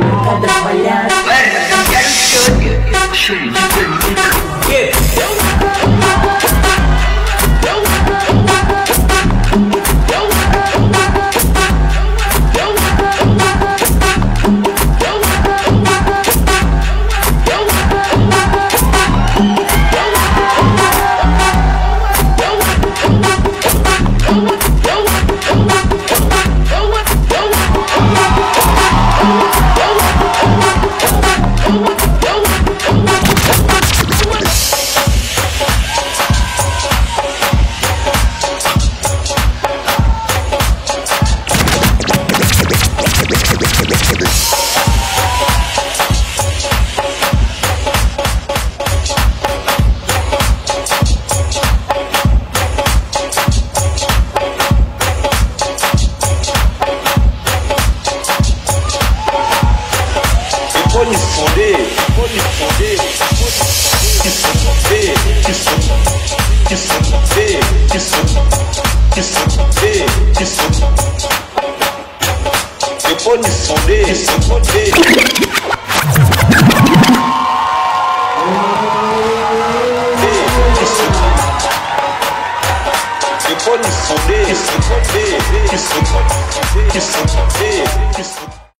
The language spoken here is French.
надо валять. Should you fonder, pode fonder, que fonder, que